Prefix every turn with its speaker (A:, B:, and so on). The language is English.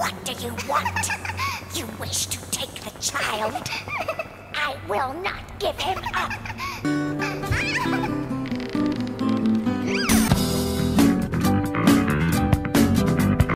A: What do you want? You wish to take the child? I will not give him up.